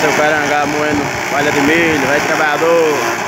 seu Carangá moendo palha de milho, velho trabalhador.